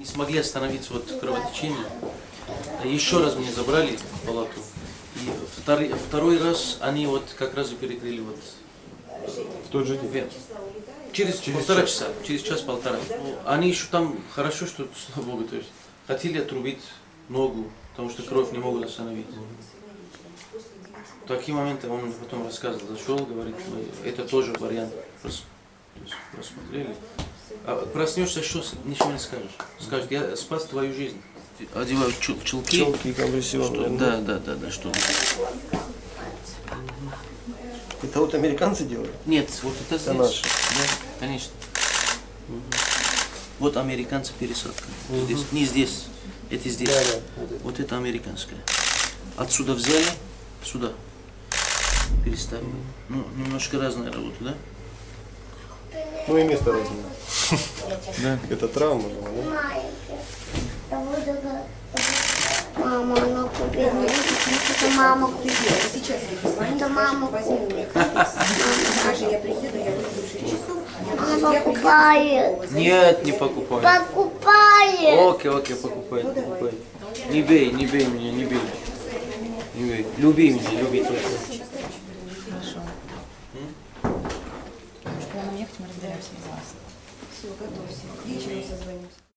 не смогли остановить вот кровотечение. Еще раз меня забрали в палату. И второй, второй раз они вот как раз и перекрыли вот В тот же день. вен. Через, полтора часа, через час-полтора. Они еще там, хорошо, что, слава Богу, то есть, хотели отрубить ногу, потому что кровь не могут остановить. В такие моменты он мне потом рассказывал, зашел, говорит, «Ну, это тоже вариант. Просмотрели. А проснешься, что ничего не скажешь. Скажет, я спас твою жизнь. Одевают чул- чулки. Челки компрессионные. Что, да, да, да, да, что. Это вот американцы делают? Нет, вот это здесь. наши. Да, конечно. Мгм. Вот американцы пересадка. Здесь, не здесь, это здесь. Да, да, вот это. Вот это американская. Отсюда взяли, сюда переставили. Ну, немножко разная работа, да? Ну и место разное. Да. Это травма была, да? Мама, она купила. Это мама купила. Сейчас я позвоню, Это мама купила. скажи, я приеду, я буду в 6 часов. Она покупает. Нет, не покупай. Покупает. Окей, окей, покупай, покупай. Не бей, не бей меня, не бей. Не бей. Люби меня, люби только. Хорошо. Когда нам ехать, мы разберемся без вас. Все, готовься. Вечером созвонимся.